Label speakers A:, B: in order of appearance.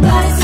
A: nobody